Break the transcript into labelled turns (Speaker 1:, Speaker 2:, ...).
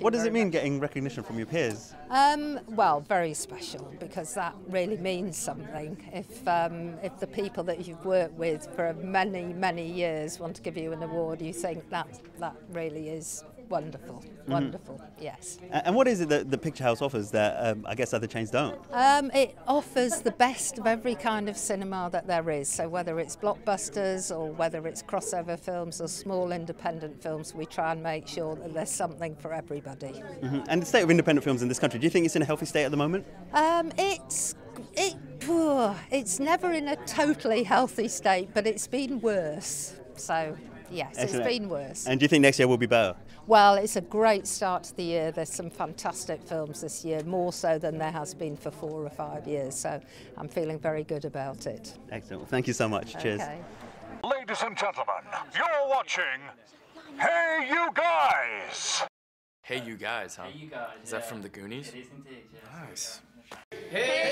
Speaker 1: What does it mean
Speaker 2: much.
Speaker 1: getting recognition from your peers?
Speaker 2: Um, well, very special because that really means something. If um, if the people that you've worked with for many many years want to give you an award, you think that that really is wonderful, wonderful. Yes.
Speaker 1: And what is it that the Picturehouse offers that um, I guess other chains don't?
Speaker 2: Um, it offers the best of every kind of cinema that there is. So whether it's blockbusters or whether it's crossover films or small independent films, we try and make sure that there's something for everybody.
Speaker 1: Mhm. And the state of independent films in this country, do you think it's in a healthy state at the moment?
Speaker 2: Um, it's it, it's never in a totally healthy state, but it's been worse. So yes,
Speaker 1: Excellent.
Speaker 2: it's been worse.
Speaker 1: And do you think next year will be better?
Speaker 2: Well, it's a great start to the year. There's some fantastic films this year, more so than there has been for four or five years. So I'm feeling very good about it.
Speaker 1: Excellent. Thank you so much. Cheers.
Speaker 3: Ladies and gentlemen, you're watching Hey You Guys!
Speaker 4: Hey, you guys, huh?
Speaker 5: Hey, you guys.
Speaker 4: Is that
Speaker 5: yeah.
Speaker 4: from the Goonies?
Speaker 5: It is indeed, yeah.
Speaker 4: Nice.
Speaker 5: Hey,